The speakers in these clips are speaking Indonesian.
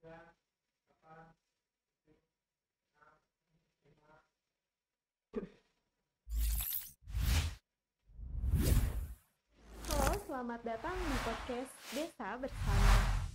Halo, selamat datang di podcast Desa Bersama.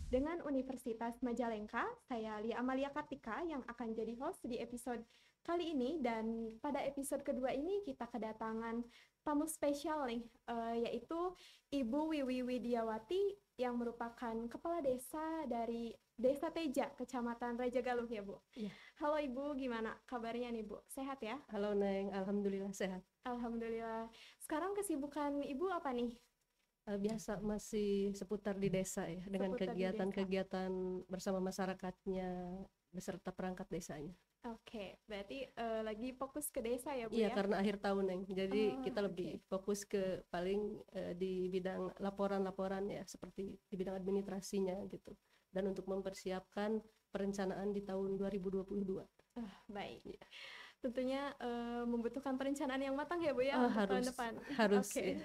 Dengan Universitas Majalengka, saya Lia Amalia Kartika yang akan jadi host di episode kali ini dan pada episode kedua ini kita kedatangan tamu spesial nih, eh, yaitu Ibu Wiwi Widiawati yang merupakan kepala desa dari Desa Teja, Kecamatan Raja Galuh ya Bu. Iya. Halo Ibu, gimana kabarnya nih Bu? Sehat ya? Halo Neng, Alhamdulillah sehat. Alhamdulillah. Sekarang kesibukan Ibu apa nih? Eh, biasa masih seputar di desa ya, dengan kegiatan-kegiatan bersama masyarakatnya beserta perangkat desanya. Oke, berarti eh, lagi fokus ke desa ya Bu Iya, ya? karena akhir tahun Neng, jadi Oh, kita lebih fokus ke paling eh, di bidang laporan-laporan ya, seperti di bidang administrasinya gitu, dan untuk mempersiapkan perencanaan di tahun 2022. Ah, baik. Iya. Tentunya eh, membutuhkan perencanaan yang matang ya Bu ya Oh, untuk tahun harus, depan. harus, Oke. iya.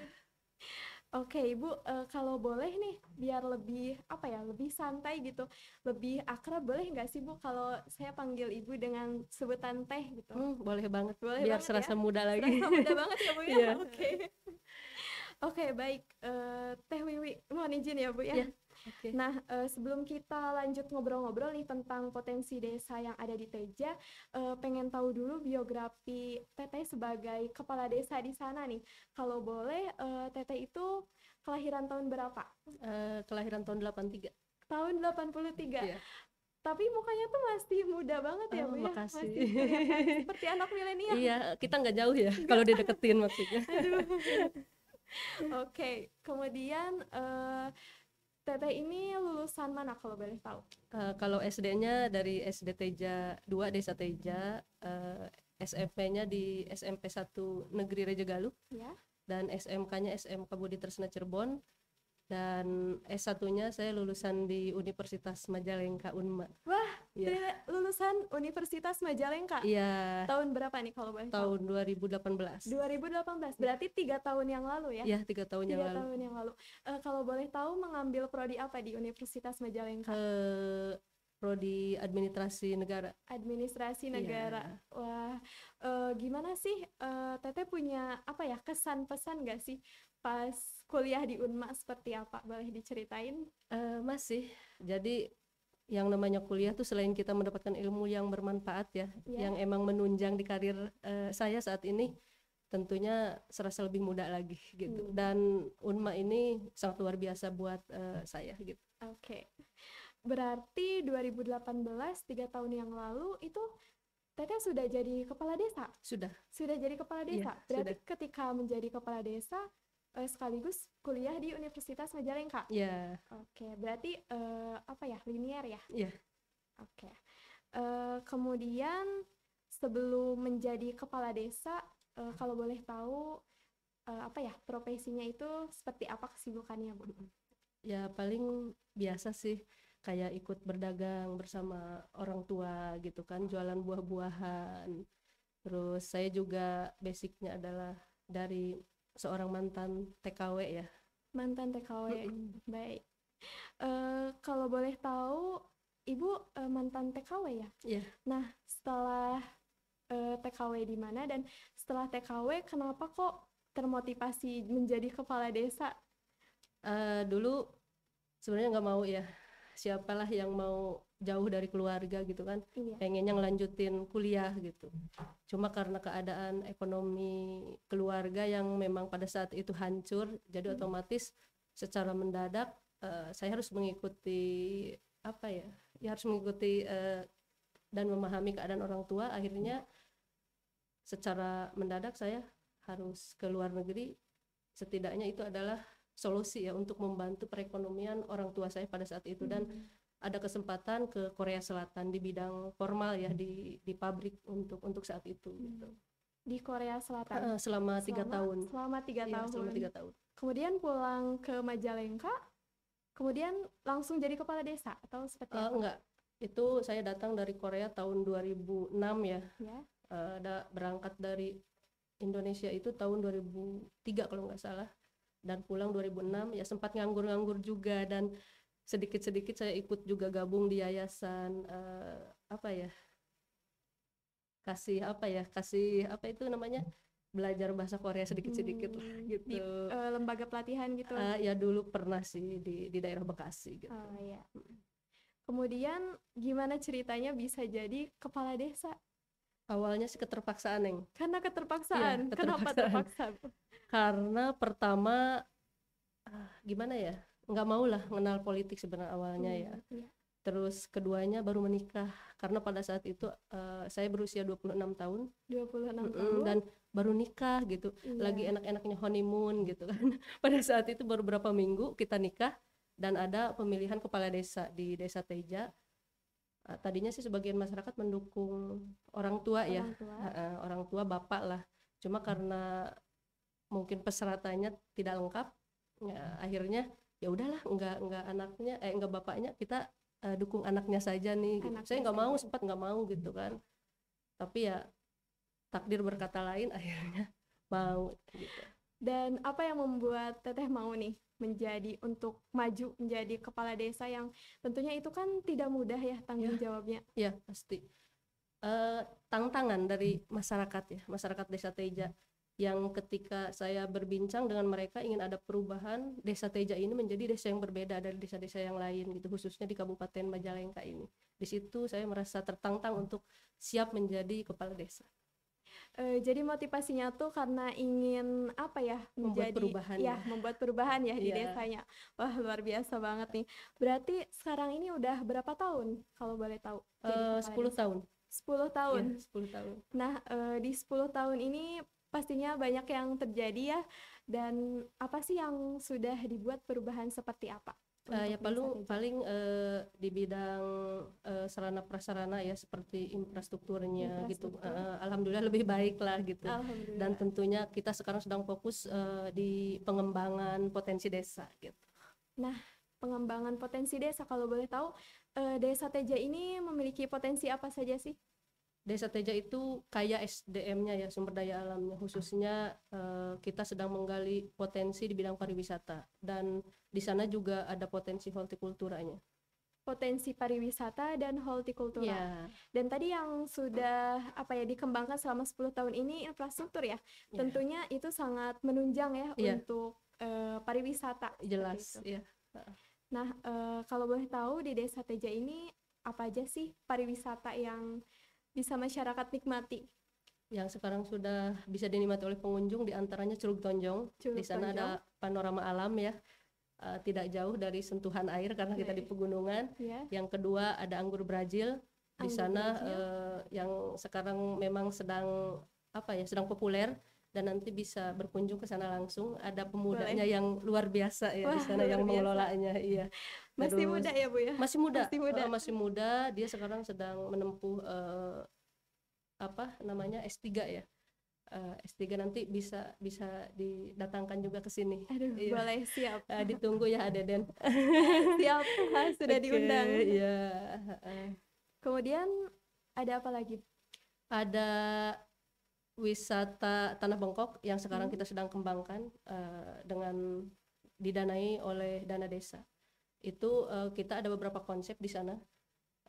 Oke, Ibu, eh, kalau boleh nih, biar lebih apa ya, lebih santai gitu, lebih akrab, boleh nggak sih Bu kalau saya panggil Ibu dengan sebutan Teh gitu? Hmm, boleh banget, Boleh biar banget serasa ya? muda lagi. Terasa muda banget ya Bu ya? Iya. Oke. Oke, baik. Eh, Teh Wiwi, mohon izin ya Bu ya. Iya. Oke. Nah, eh, sebelum kita lanjut ngobrol-ngobrol nih tentang potensi desa yang ada di Teja, eh, pengen tahu dulu biografi Teteh sebagai kepala desa di sana nih. Kalau boleh, eh, Teteh itu kelahiran tahun berapa? Eh, kelahiran tahun 83. Tahun 83. Iya. Tapi mukanya tuh masih muda banget ya, Oh, Bu ya. makasih. Masih seperti anak milenial. Iya, kita nggak jauh ya kalau dideketin maksudnya. Oke, kemudian eh, Teteh ini lulusan mana kalau boleh tahu? Eh, kalau SD-nya dari SD Teja 2 Desa Teja, eh, SMP-nya di SMP 1 Negeri Reja Galuh Ya. dan SMK-nya SMK Budi Tresna Cirebon dan S1-nya saya lulusan di Universitas Majalengka Unma. Wah. Teteh lulusan Universitas Majalengka. Iya, Tahun berapa nih kalau boleh tahu? tahun 2018. 2018. Berarti tiga tahun yang lalu ya? Iya, tiga tahun yang Tiga lalu. tahun yang lalu. Eh, kalau boleh tahu mengambil prodi apa di Universitas Majalengka? Eh, prodi administrasi negara. Administrasi Iya. negara. Wah, eh, gimana sih eh, Teteh punya apa ya kesan pesan gak sih pas kuliah di Unma seperti apa? Boleh diceritain? Eh, masih. Jadi yang namanya kuliah tuh selain kita mendapatkan ilmu yang bermanfaat ya, Ya. yang emang menunjang di karir eh, saya saat ini, tentunya serasa lebih muda lagi gitu. Hmm. Dan Unma ini sangat luar biasa buat eh, saya gitu. Oke. Berarti 2018, tiga tahun yang lalu itu Teteh sudah jadi kepala desa? Sudah. Sudah jadi kepala Iya, desa. Berarti ketika menjadi kepala desa eh, sekaligus kuliah di Universitas Majalengka. Ya, Oke, berarti eh, apa ya? Linier ya? Iya. Oke. Eh, kemudian sebelum menjadi kepala desa, eh, kalau boleh tahu eh, apa ya? Profesinya itu seperti apa kesibukannya, Bu? ya paling biasa sih kayak ikut berdagang bersama orang tua gitu kan, jualan buah-buahan. Terus saya juga basicnya adalah dari seorang mantan TKW ya. Mantan TKW. Baik. Eh, kalau boleh tahu, Ibu eh, mantan TKW ya? Iya. Nah, setelah eh, TKW di mana dan setelah TKW kenapa kok termotivasi menjadi kepala desa? Eh, dulu sebenarnya nggak mau ya siapalah yang mau jauh dari keluarga gitu kan Iya. pengennya ngelanjutin kuliah gitu cuma karena keadaan ekonomi keluarga yang memang pada saat itu hancur jadi Hmm. otomatis secara mendadak eh, saya harus mengikuti apa ya ya harus mengikuti eh, dan memahami keadaan orang tua akhirnya secara mendadak saya harus ke luar negeri setidaknya itu adalah solusi ya untuk membantu perekonomian orang tua saya pada saat itu dan Hmm. ada kesempatan ke Korea Selatan di bidang formal ya di di pabrik untuk untuk saat itu gitu. Di Korea Selatan. Eh, selama tiga tahun. Selama tiga Iya, tahun. selama tiga tahun. Kemudian pulang ke Majalengka, kemudian langsung jadi kepala desa atau seperti Eh, apa? enggak, itu saya datang dari Korea tahun 2006 ya. Ya. Eh, ada berangkat dari Indonesia itu tahun 2003 kalau nggak salah dan pulang 2006 ya sempat nganggur-nganggur juga dan sedikit-sedikit saya ikut juga gabung di yayasan eh, apa ya kasih apa ya kasih apa itu namanya belajar bahasa Korea sedikit-sedikit lah Hmm, gitu di eh, lembaga pelatihan gitu. Eh, ya dulu pernah sih di di daerah Bekasi gitu Oh ya. Kemudian gimana ceritanya bisa jadi kepala desa? Awalnya sih keterpaksaan Neng Karena keterpaksaan. Kenapa keterpaksaan. terpaksa? karena pertama ah, gimana ya nggak mau lah mengenal politik sebenarnya awalnya ya Hmm, iya. terus keduanya baru menikah karena pada saat itu eh, saya berusia 26 tahun 26 Mm-mm, tahun. dan baru nikah gitu Iya. lagi enak-enaknya honeymoon gitu kan pada saat itu baru berapa minggu kita nikah dan ada pemilihan kepala desa di desa Teja Ah, tadinya sih sebagian masyarakat mendukung orang tua ya orang tua. Ah, ah, orang tua bapak lah cuma karena mungkin persyaratannya tidak lengkap ya, akhirnya ya udahlah nggak nggak anaknya eh nggak bapaknya kita eh, dukung anaknya saja nih gitu. Anaknya saya nggak mau sempat nggak mau gitu kan tapi ya takdir berkata lain akhirnya mau gitu. Dan apa yang membuat Teteh mau nih menjadi untuk maju menjadi kepala desa yang tentunya itu kan tidak mudah ya tanggung jawabnya. ya pasti. Eh, tantangan dari masyarakat ya masyarakat desa Teja yang ketika saya berbincang dengan mereka ingin ada perubahan desa Teja ini menjadi desa yang berbeda dari desa-desa yang lain gitu khususnya di Kabupaten Majalengka ini. Di situ saya merasa tertantang untuk siap menjadi kepala desa Eh, jadi motivasinya tuh karena ingin apa ya Membuat menjadi perubahan ya ya. membuat perubahan ya di Iya. desanya. Wah luar biasa banget nih. Berarti sekarang ini udah berapa tahun kalau boleh tahu? jadi Eh, kepala 10 desa? tahun 10 tahun. ya 10 tahun Nah, eh, di 10 tahun ini pastinya banyak yang terjadi ya. Dan apa sih yang sudah dibuat perubahan seperti apa? Eh, ya paling paling eh, di bidang eh, sarana prasarana ya seperti infrastrukturnya gitu. Infrastruktur. Eh, alhamdulillah lebih baik lah gitu. Dan tentunya kita sekarang sedang fokus eh, di pengembangan potensi desa gitu. Pengembangan potensi desa kalau boleh tahu eh, desa Teja ini memiliki potensi apa saja sih? Desa Teja itu kaya SDM-nya ya sumber daya alamnya khususnya eh, kita sedang menggali potensi di bidang pariwisata dan di sana juga ada potensi hortikulturanya. Potensi pariwisata dan hortikultura. Ya, Dan tadi yang sudah apa ya dikembangkan selama 10 tahun ini infrastruktur ya. ya, Tentunya itu sangat menunjang ya Iya. untuk eh, pariwisata. jelas ya. Nah, eh, kalau boleh tahu di Desa Teja ini apa aja sih pariwisata yang bisa masyarakat nikmati? Yang sekarang sudah bisa dinikmati oleh pengunjung di antaranya Curug Tonjong. Curug Di sana ada panorama alam ya. eh, tidak jauh dari sentuhan air karena kita di pegunungan. ya. Yang kedua ada anggur Brazil. Di sana Brazil. eh, yang sekarang memang sedang apa ya sedang populer dan nanti bisa berkunjung ke sana langsung. Ada pemudanya yang luar biasa ya di Wah, sana yang biasa. mengelolanya. Iya. Masih Terus- muda ya, Bu ya? Masih muda. Masih muda. eh, masih muda. Dia sekarang sedang menempuh eh, apa namanya S3 ya. Eh, S3 nanti bisa bisa didatangkan juga ke sini. Aduh, Iya. boleh siap. Eh, ditunggu ya Adeden. Siap, ah, sudah Oke, diundang. Iya. eh. Kemudian ada apa lagi? ada wisata Tanah Bengkok yang sekarang Hmm. kita sedang kembangkan eh, dengan didanai oleh dana desa. Itu eh, kita ada beberapa konsep di sana.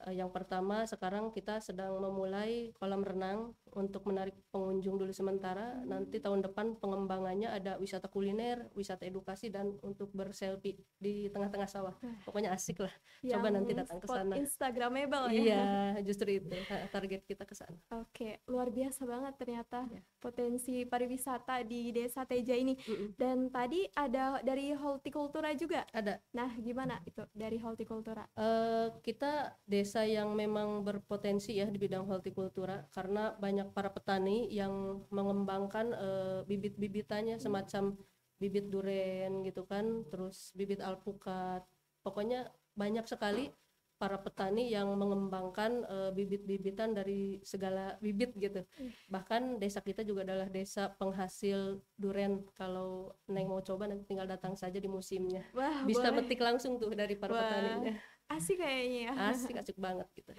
Eh, yang pertama sekarang kita sedang memulai kolam renang untuk menarik pengunjung dulu sementara. Hmm. Nanti tahun depan pengembangannya ada wisata kuliner, wisata edukasi dan untuk berselfie di tengah-tengah sawah. Wah. Pokoknya asik lah. Coba Yang nanti datang ke sana. Instagramable ya. Iya, justru itu target kita ke sana. Oke, luar biasa banget ternyata Ya. potensi pariwisata di Desa Teja ini. Mm-mm. Dan tadi ada dari hortikultura juga. Ada Nah, gimana itu dari hortikultura? Eh, kita desa yang memang berpotensi ya di bidang hortikultura karena banyak para petani yang mengembangkan eh, bibit-bibitannya semacam bibit duren gitu kan, terus bibit alpukat. Pokoknya banyak sekali para petani yang mengembangkan eh, bibit-bibitan dari segala bibit gitu. Bahkan desa kita juga adalah desa penghasil duren. Kalau Neng mau coba nanti tinggal datang saja di musimnya. Wah, Bisa boleh. petik langsung tuh dari para Wah. petaninya Asik kayaknya ya. asik asik banget gitu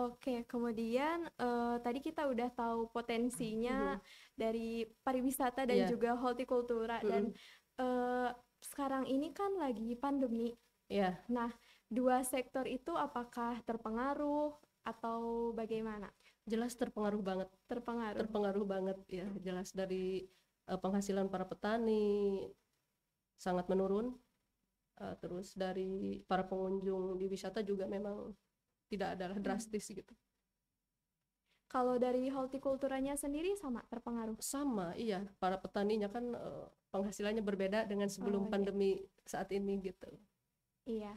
Oke, kemudian eh, tadi kita udah tahu potensinya dari pariwisata dan Iya. juga hortikultura dan Mm-mm. eh, sekarang ini kan lagi pandemi. ya Nah, dua sektor itu apakah terpengaruh atau bagaimana? Jelas terpengaruh banget, Terpengaruh. terpengaruh banget ya. Jelas dari eh, penghasilan para petani sangat menurun. Eh, terus dari para pengunjung di wisata juga memang tidak adalah Hmm. drastis gitu. Kalau dari hortikulturanya sendiri sama terpengaruh. Sama, iya. Para petaninya kan eh, penghasilannya berbeda dengan sebelum Oh, iya. pandemi saat ini gitu. Iya.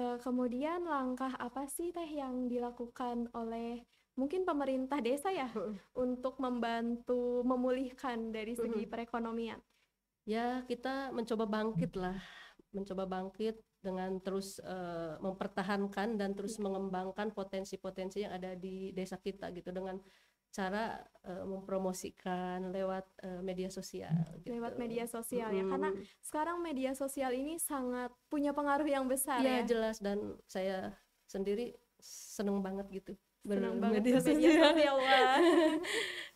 Eh, kemudian langkah apa sih teh yang dilakukan oleh mungkin pemerintah desa ya untuk membantu memulihkan dari segi Mhm. perekonomian? Ya, kita mencoba bangkit lah, mencoba bangkit dengan terus eh, mempertahankan dan terus Iya. mengembangkan potensi-potensi yang ada di desa kita gitu dengan cara eh, mempromosikan lewat eh, media sosial Lewat gitu. media sosial ya. Karena sekarang media sosial ini sangat punya pengaruh yang besar Iya ya. jelas dan saya sendiri seneng banget gitu Senang banget media sosial. sosial. Wah.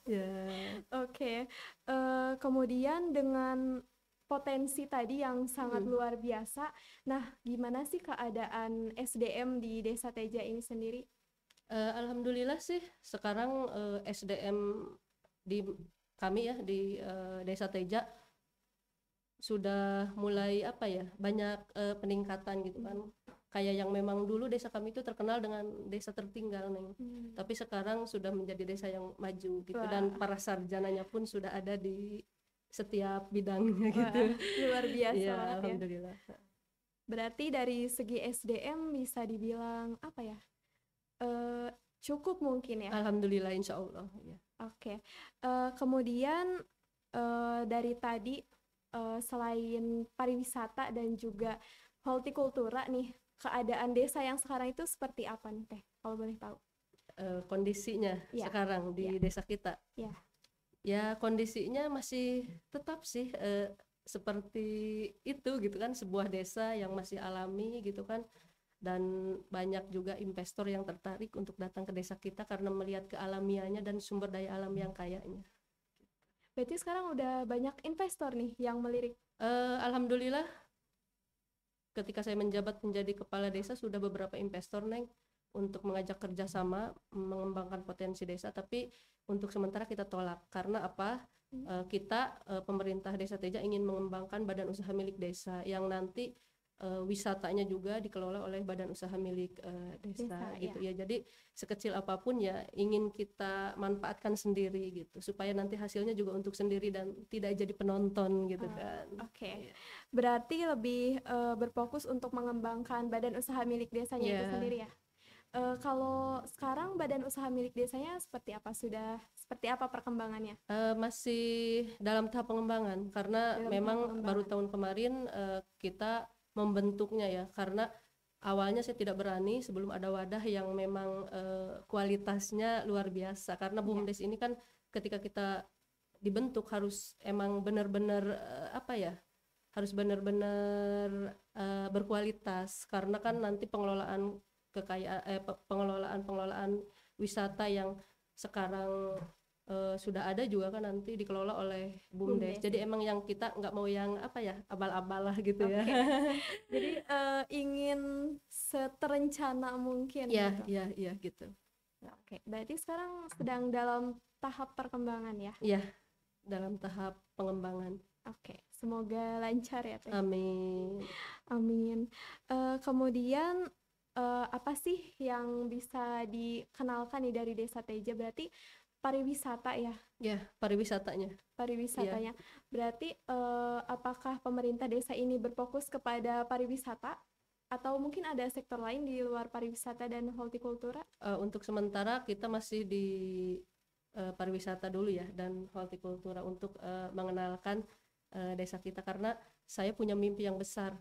Ya. Oke, eh, kemudian dengan potensi tadi yang sangat Mm. luar biasa, nah gimana sih keadaan SDM di Desa Teja ini sendiri? Eh, Alhamdulillah sih sekarang eh, SDM di kami ya di eh, Desa Teja sudah mulai apa ya banyak eh, peningkatan gitu kan kayak yang memang dulu desa kami itu terkenal dengan desa tertinggal neng Hmm. tapi sekarang sudah menjadi desa yang maju gitu Wah. dan para sarjananya pun sudah ada di setiap bidangnya Wah, gitu luar biasa Iya, banget ya. alhamdulillah Berarti dari segi SDM bisa dibilang apa ya? Eh, cukup mungkin ya. alhamdulillah insya Allah ya. Oke. Eh, kemudian eh, dari tadi eh, selain pariwisata dan juga hortikultura nih, keadaan desa yang sekarang itu seperti apa nih Teh? Kalau boleh tahu. kondisinya Iya, sekarang di iya. desa kita. Iya. Ya kondisinya masih tetap sih eh, seperti itu gitu kan sebuah desa yang masih alami gitu kan dan banyak juga investor yang tertarik untuk datang ke desa kita karena melihat kealamiannya dan sumber daya alam yang kayanya. Berarti sekarang udah banyak investor nih yang melirik. Eh, Alhamdulillah ketika saya menjabat menjadi kepala desa sudah beberapa investor neng untuk mengajak kerjasama mengembangkan potensi desa tapi untuk sementara kita tolak karena apa Hmm. Eh, kita eh, pemerintah desa Teja ingin mengembangkan badan usaha milik desa yang nanti eh, wisatanya juga dikelola oleh badan usaha milik eh, desa, Desa, gitu ya jadi sekecil apa pun ya ingin kita manfaatkan sendiri gitu supaya nanti hasilnya juga untuk sendiri dan tidak jadi penonton gitu Ah, kan Oke. Berarti lebih eh, berfokus untuk mengembangkan badan usaha milik desanya itu Iya. sendiri ya. Eh, kalau sekarang badan usaha milik desanya seperti apa? Sudah seperti apa perkembangannya? Eh, masih dalam tahap pengembangan karena Dalam memang baru pengembangan. tahun kemarin eh, kita membentuknya ya karena awalnya saya tidak berani sebelum ada wadah yang memang eh, kualitasnya luar biasa karena Iya. BUMDes ini kan ketika kita dibentuk harus emang benar-benar eh, apa ya harus benar-benar eh, berkualitas karena kan nanti pengelolaan kekayaan eh, pe- pengelolaan pengelolaan wisata yang sekarang eh, sudah ada juga kan nanti dikelola oleh BUMDes. BUMDes, Jadi emang yang kita nggak mau yang apa ya abal-abal lah gitu ya. Jadi eh, ingin seterencana mungkin Iya gitu. iya iya gitu. Oke, berarti sekarang sedang dalam tahap perkembangan ya. Iya dalam tahap pengembangan. Oke, semoga lancar ya Teh. Amin. Amin. Eh, kemudian eh, apa sih yang bisa dikenalkan nih dari Desa Teja? Berarti pariwisata ya, Ya pariwisatanya. pariwisatanya. Berarti eh, apakah pemerintah desa ini berfokus kepada pariwisata atau mungkin ada sektor lain di luar pariwisata dan hortikultura? Eh, untuk sementara kita masih di eh, pariwisata dulu ya dan hortikultura untuk eh, mengenalkan eh, desa kita karena saya punya mimpi yang besar.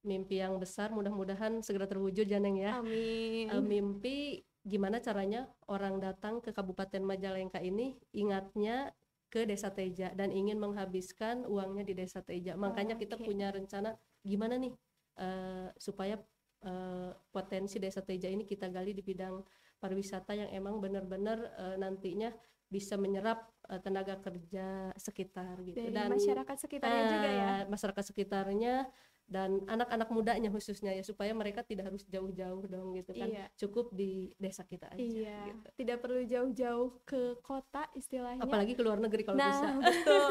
Mimpi yang besar mudah-mudahan segera terwujud Janeng ya. Amin. Eh, mimpi gimana caranya orang datang ke Kabupaten Majalengka ini ingatnya ke Desa Teja dan ingin menghabiskan uangnya di Desa Teja. Makanya kita Oke. punya rencana gimana nih eh, supaya eh, potensi Desa Teja ini kita gali di bidang pariwisata yang emang benar-benar eh, nantinya bisa menyerap eh, tenaga kerja sekitar gitu Dari dan masyarakat sekitarnya juga ya. masyarakat sekitarnya dan anak-anak mudanya khususnya ya supaya mereka tidak harus jauh-jauh dong gitu kan Iya. cukup di desa kita aja Iya, gitu. tidak perlu jauh-jauh ke kota istilahnya. apalagi ke luar negeri kalau nah, bisa betul.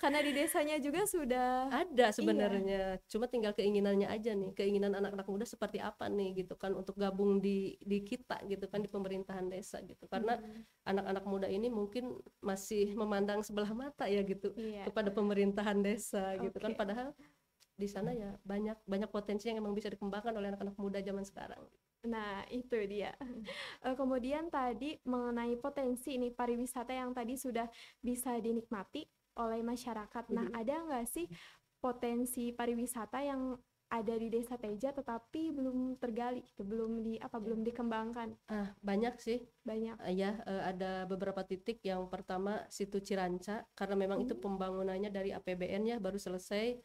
Karena di desanya juga sudah ada sebenarnya cuma tinggal keinginannya aja nih keinginan anak-anak muda seperti apa nih gitu kan untuk gabung di di kita gitu kan di pemerintahan desa gitu karena Hmm, anak-anak muda ini mungkin masih memandang sebelah mata ya gitu iya. kepada pemerintahan desa gitu kan padahal di sana ya banyak banyak potensi yang emang bisa dikembangkan oleh anak-anak muda zaman sekarang Nah, itu dia. Eh, kemudian tadi mengenai potensi nih pariwisata yang tadi sudah bisa dinikmati oleh masyarakat. Nah, Mhm. ada nggak sih potensi pariwisata yang ada di Desa Teja tetapi belum tergali, gitu, belum di apa Ya. belum dikembangkan? ah banyak sih Banyak. Eh, ya eh, ada beberapa titik yang pertama situ Ciranca karena memang itu Hmm. pembangunannya dari APBN ya baru selesai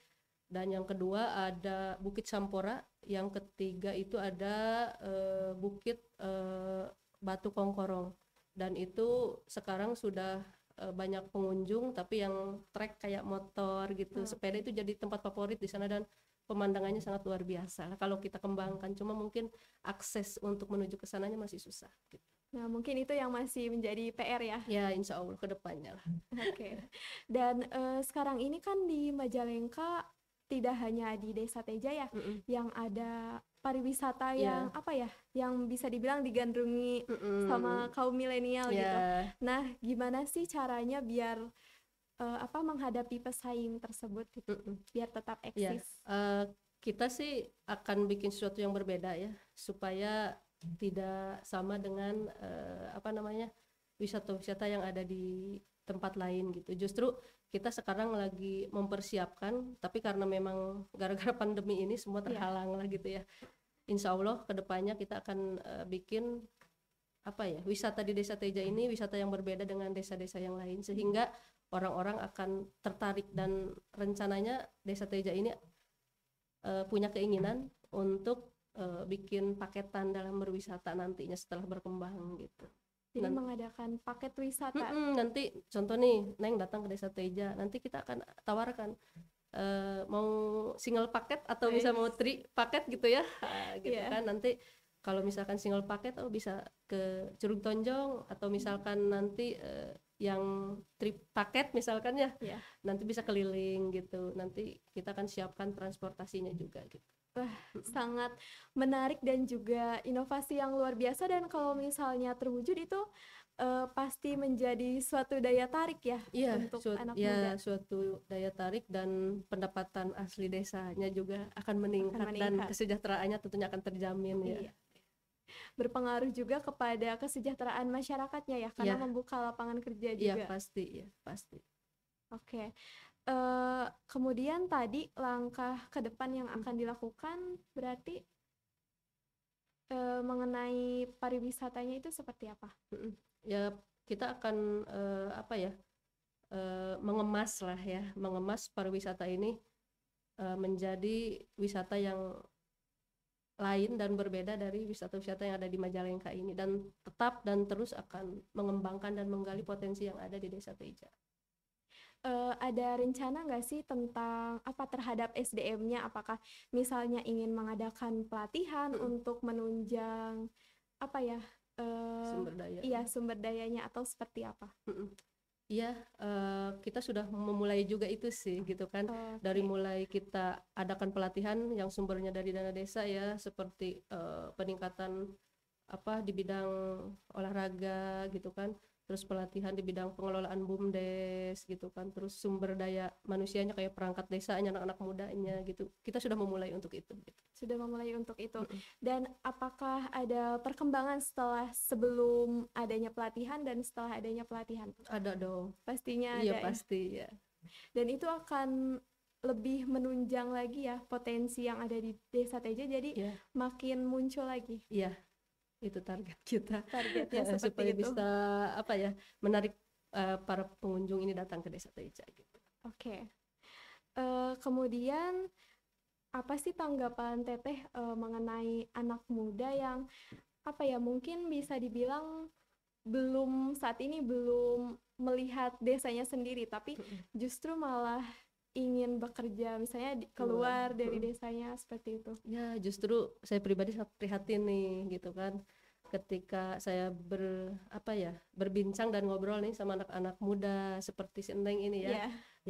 dan yang kedua ada Bukit Sampora yang ketiga itu ada eh, Bukit eh, Batu Kongkorong dan itu sekarang sudah eh, banyak pengunjung tapi yang trek kayak motor gitu Hmm. sepeda itu jadi tempat favorit di sana dan pemandangannya sangat luar biasa kalau kita kembangkan cuma mungkin akses untuk menuju ke sananya masih susah gitu. Nah, mungkin itu yang masih menjadi PR ya. Ya, insya Allah ke depannya lah. Oke. Dan eh, sekarang ini kan di Majalengka tidak hanya di Desa Teja ya, Mm-mm. yang ada pariwisata Iya. yang apa ya, yang bisa dibilang digandrungi Mm-mm. sama kaum milenial gitu. ya, Nah, gimana sih caranya biar eh, apa menghadapi pesaing tersebut gitu, mm-mm. biar tetap Ya, eksis? eh, kita sih akan bikin sesuatu yang berbeda ya, supaya tidak sama dengan eh, apa namanya wisata-wisata yang ada di tempat lain gitu. Justru kita sekarang lagi mempersiapkan, tapi karena memang gara-gara pandemi ini semua Iya. terhalang lah gitu ya. Insya Allah ke depannya kita akan eh, bikin apa ya wisata di desa Teja ini wisata yang berbeda dengan desa-desa yang lain sehingga orang-orang akan tertarik dan rencananya desa Teja ini eh, punya keinginan untuk eh, bikin paketan dalam berwisata nantinya setelah berkembang gitu. Jadi nan- mengadakan paket wisata. Mm-mm, nanti contoh nih Neng datang ke desa Teja, nanti kita akan tawarkan eh, mau single paket atau bisa mau tri paket gitu ya, Ah, gitu Iya. kan nanti kalau misalkan single paket oh bisa ke Curug Tonjong atau misalkan nanti eh, yang trip paket misalkan ya, Iya. nanti bisa keliling gitu, nanti kita akan siapkan transportasinya juga gitu. sangat menarik dan juga inovasi yang luar biasa dan kalau misalnya terwujud itu eh, pasti menjadi suatu daya tarik ya Iya, untuk suat- anak ya, muda. suatu daya tarik dan pendapatan asli desanya juga akan meningkat, dan meningkat. kesejahteraannya tentunya akan terjamin ya. Iya. Berpengaruh juga kepada kesejahteraan masyarakatnya ya karena Iya. membuka lapangan kerja Iya juga. pasti ya pasti. Oke. Eh, kemudian tadi langkah ke depan yang akan dilakukan berarti eh, mengenai pariwisatanya itu seperti apa? Ya kita akan eh, apa ya eh, mengemas lah ya mengemas pariwisata ini eh, menjadi wisata yang lain dan berbeda dari wisata-wisata yang ada di Majalengka ini dan tetap dan terus akan mengembangkan dan menggali potensi yang ada di Desa Teja. Eh, ada rencana nggak sih tentang apa terhadap SDM-nya? Apakah misalnya ingin mengadakan pelatihan Mm-mm. untuk menunjang apa ya? eh, Sumber daya. iya sumber dayanya atau seperti apa? Mm-mm. Iya, eh, kita sudah memulai juga itu sih, gitu kan. Oke. Dari mulai kita adakan pelatihan yang sumbernya dari dana desa ya, seperti eh, peningkatan apa di bidang olahraga gitu kan, terus pelatihan di bidang pengelolaan bumdes gitu kan, terus sumber daya manusianya kayak perangkat desanya, anak-anak mudanya gitu. Kita sudah memulai untuk itu. Gitu. Sudah memulai untuk itu. Dan apakah ada perkembangan setelah sebelum adanya pelatihan dan setelah adanya pelatihan? Ada dong. Pastinya Iya ada ya. pasti ya. Dan itu akan lebih menunjang lagi ya potensi yang ada di Desa Teja jadi Iya. makin muncul lagi Iya, itu target kita. targetnya Ya, supaya itu. bisa apa ya menarik eh, para pengunjung ini datang ke desa Teja gitu. Oke. Eh, kemudian apa sih tanggapan Teteh eh, mengenai anak muda yang apa ya mungkin bisa dibilang belum saat ini belum melihat desanya sendiri tapi justru malah ingin bekerja misalnya di- Keluar, keluar dari desanya seperti itu Ya, justru saya pribadi sangat prihatin nih gitu kan. Ketika saya ber apa ya, berbincang dan ngobrol nih sama anak-anak muda seperti si Neng ini ya, Iya.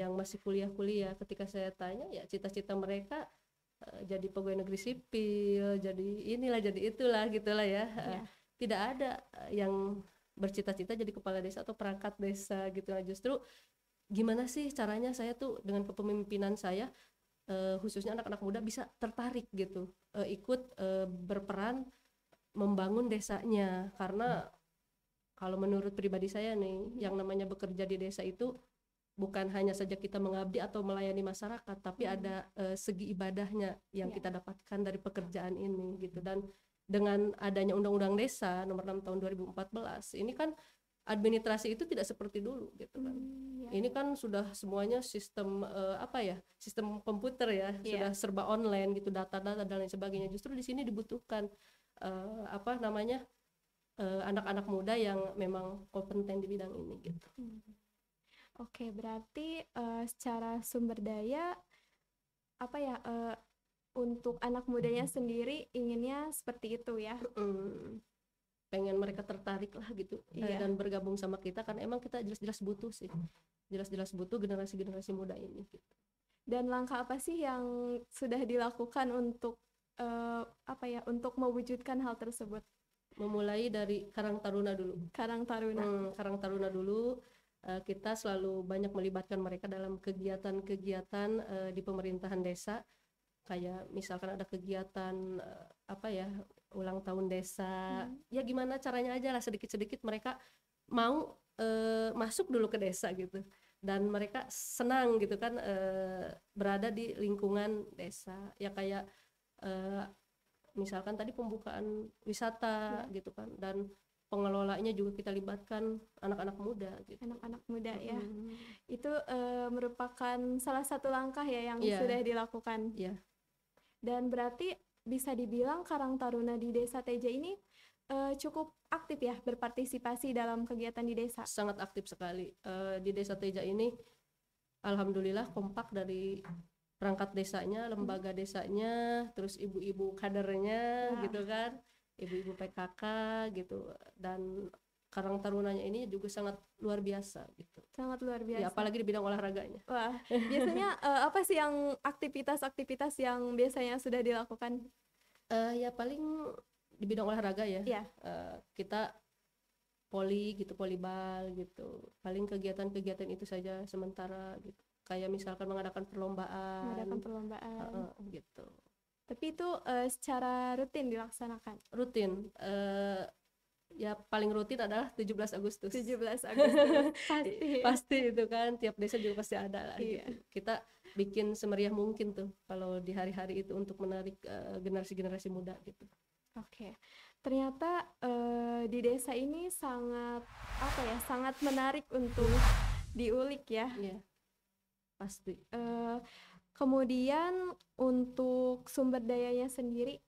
yang masih kuliah-kuliah. Ketika saya tanya ya cita-cita mereka eh, jadi pegawai negeri sipil, jadi inilah jadi itulah gitulah ya. Eh, Iya. Tidak ada yang bercita-cita jadi kepala desa atau perangkat desa gitu. Nah, justru gimana sih caranya saya tuh dengan kepemimpinan saya eh, khususnya anak-anak muda bisa tertarik gitu eh, ikut eh, berperan membangun desanya karena kalau menurut pribadi saya nih yang namanya bekerja di desa itu bukan hanya saja kita mengabdi atau melayani masyarakat tapi Hmm. ada eh, segi ibadahnya yang Ya. kita dapatkan dari pekerjaan ini gitu dan dengan adanya undang-undang desa nomor 6 tahun 2014 ini kan administrasi itu tidak seperti dulu gitu kan Hmm, ya. ini kan sudah semuanya sistem eh, apa ya sistem komputer ya Iya. sudah serba online gitu data-data dan lain sebagainya justru di sini dibutuhkan eh, apa namanya eh, anak-anak muda yang memang kompeten di bidang ini gitu Hmm. Oke, berarti eh, secara sumber daya apa ya eh, untuk anak mudanya sendiri inginnya seperti itu ya. Mm, pengen mereka tertarik lah gitu eh, Iya. dan bergabung sama kita kan emang kita jelas-jelas butuh sih jelas-jelas butuh generasi-generasi muda ini gitu. Dan langkah apa sih yang sudah dilakukan untuk eh, apa ya untuk mewujudkan hal tersebut? memulai dari Karang Taruna dulu Karang Taruna. Hmm, Karang Taruna dulu eh, kita selalu banyak melibatkan mereka dalam kegiatan-kegiatan eh, di pemerintahan desa kayak misalkan ada kegiatan apa ya ulang tahun desa Hmm. ya gimana caranya aja lah sedikit-sedikit mereka mau eh, masuk dulu ke desa gitu dan mereka senang gitu kan eh, berada di lingkungan desa ya kayak eh, misalkan tadi pembukaan wisata gitu kan dan pengelolanya juga kita libatkan anak-anak muda gitu Anak-anak muda ya. Mm, Itu eh, merupakan salah satu langkah ya yang Iya. sudah dilakukan. Iya. Dan berarti bisa dibilang Karang Taruna di Desa Teja ini eh, cukup aktif ya berpartisipasi dalam kegiatan di desa. sangat aktif sekali Eh, di desa Teja ini alhamdulillah kompak dari perangkat desanya lembaga desanya terus ibu-ibu kadernya Wah. gitu kan ibu-ibu PKK gitu dan Karang Tarunanya ini juga sangat luar biasa gitu Sangat luar ya biasa. apalagi di bidang olahraganya Wah, biasanya eh, apa sih yang aktivitas-aktivitas yang biasanya sudah dilakukan? Eh, ya paling di bidang olahraga ya Iya. Eh, kita poli gitu polibal gitu paling kegiatan-kegiatan itu saja sementara gitu kayak misalkan mengadakan perlombaan Mengadakan perlombaan. Heeh, gitu Tapi itu eh, secara rutin dilaksanakan. rutin eh, ya paling rutin adalah 17 Agustus 17 Agustus pasti. pasti itu kan tiap desa juga pasti ada lah Iya. gitu. kita bikin semeriah mungkin tuh kalau di hari-hari itu untuk menarik eh, generasi-generasi muda gitu Oke. Ternyata eh, di desa ini sangat apa ya? Sangat menarik untuk diulik ya. Iya. pasti Eh, kemudian untuk sumber dayanya sendiri,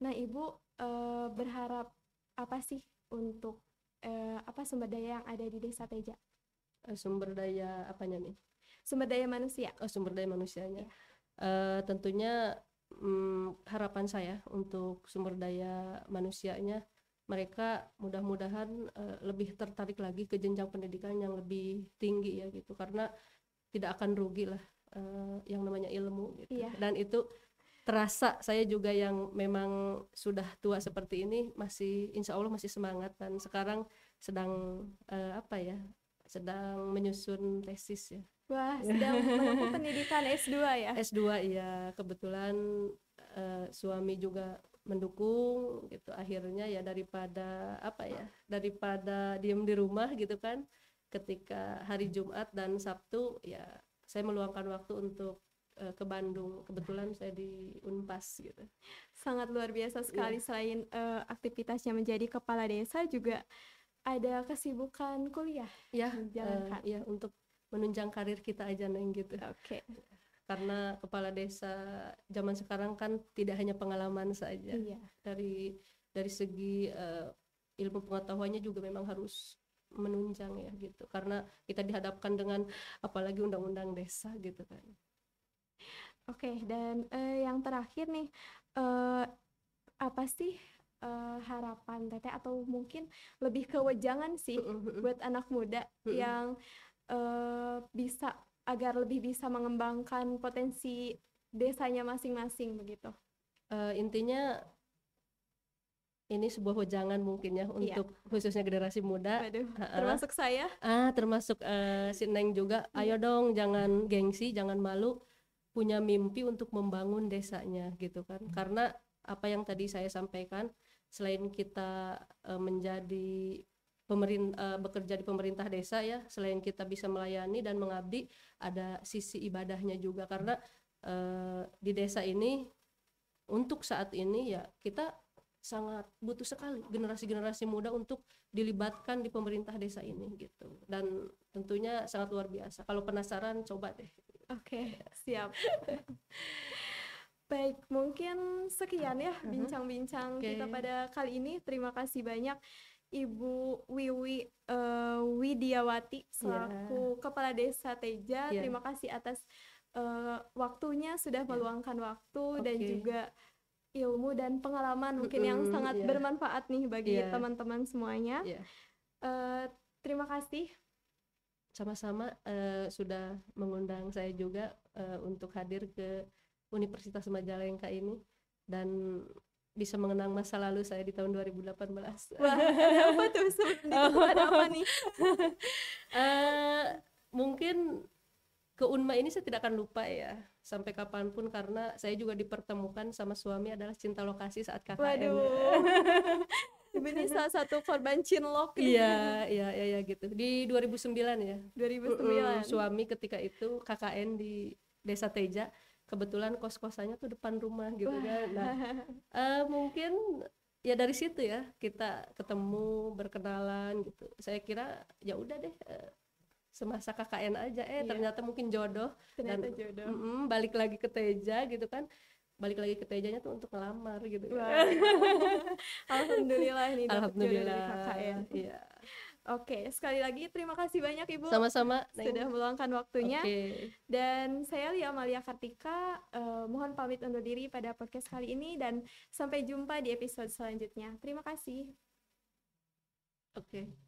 nah Ibu eh, berharap apa sih untuk eh, apa sumber daya yang ada di Desa Teja? Eh, sumber daya apanya nih Sumber daya manusia. Oh, sumber daya manusianya. Eh, tentunya mm, harapan saya untuk sumber daya manusianya mereka mudah-mudahan eh, lebih tertarik lagi ke jenjang pendidikan yang lebih tinggi ya gitu karena tidak akan rugi lah eh, yang namanya ilmu gitu. Iya. Dan itu terasa saya juga yang memang sudah tua seperti ini masih insya Allah masih semangat dan sekarang sedang eh, apa ya sedang menyusun tesis ya. Wah, sedang menempuh pendidikan S2 ya. S2 iya. Kebetulan eh, suami juga mendukung gitu. Akhirnya ya daripada apa ya daripada diem di rumah gitu kan ketika hari Jumat dan Sabtu ya saya meluangkan waktu untuk eh, ke Bandung kebetulan saya di Unpas gitu Sangat luar biasa sekali Iya. selain eh, aktivitasnya menjadi kepala desa juga ada kesibukan kuliah. ya Menjalankan. eh, ya untuk menunjang karir kita aja neng gitu Oke. karena kepala desa zaman sekarang kan tidak hanya pengalaman saja Iya. dari dari segi eh, ilmu pengetahuannya juga memang harus menunjang ya gitu karena kita dihadapkan dengan apalagi undang-undang desa gitu kan Oke, dan eh, yang terakhir nih, eh, apa sih eh, harapan Teteh atau mungkin lebih ke wejangan sih buat anak muda yang eh, bisa agar lebih bisa mengembangkan potensi desanya masing-masing begitu. Eh, intinya ini sebuah wejangan mungkin ya Iya. untuk khususnya generasi muda Waduh, Ha-ha. termasuk saya. ah termasuk eh, si Neng juga ayo dong jangan gengsi jangan malu punya mimpi untuk membangun desanya gitu kan. Karena apa yang tadi saya sampaikan selain kita eh, menjadi pemerintah bekerja di pemerintah desa ya selain kita bisa melayani dan mengabdi ada sisi ibadahnya juga. Karena eh, di desa ini untuk saat ini ya kita sangat butuh sekali generasi-generasi muda untuk dilibatkan di pemerintah desa ini gitu. Dan tentunya sangat luar biasa. Kalau penasaran coba deh Oke, siap. Baik, mungkin sekian ya Mhm. bincang-bincang Oke. kita pada kali ini. Terima kasih banyak Ibu Wiwi eh, Widiawati selaku Kepala Desa Teja. Iya. Terima kasih atas eh, waktunya sudah Iya. meluangkan waktu dan Oke. juga ilmu dan pengalaman mungkin yang sangat iya. bermanfaat nih bagi Iya. teman-teman semuanya. Iya. Eh, terima kasih. Sama-sama eh, sudah mengundang saya juga eh, untuk hadir ke Universitas Majalengka ini dan bisa mengenang masa lalu saya di tahun 2018 Wah, ada apa tuh ditutup ada apa nih? Eh, mungkin ke Unma ini saya tidak akan lupa ya sampai kapan pun karena saya juga dipertemukan sama suami adalah cinta lokasi saat KKN. Waduh. Ini salah satu korban cinlok nih. Iya, iya, iya, iya gitu. Di 2009 ya. 2009. Mm-mm, suami ketika itu KKN di Desa Teja. Kebetulan kos-kosannya tuh depan rumah gitu kan. Nah, eh, mungkin ya dari situ ya kita ketemu berkenalan gitu. Saya kira ya udah deh eh, semasa KKN aja eh Iya. ternyata mungkin jodoh Ternyata dan jodoh. mm-mm, balik lagi ke Teja gitu kan. Balik lagi ke Tejanya tuh untuk ngelamar gitu. kan. Alhamdulillah dari Alhamdulillah. KKN. Iya. Oke, sekali lagi terima kasih banyak Ibu Sama-sama. Sudah meluangkan waktunya. Oke. Dan saya Lia Amalia Kartika, eh, mohon pamit undur diri pada podcast kali ini dan sampai jumpa di episode selanjutnya. Terima kasih. Oke.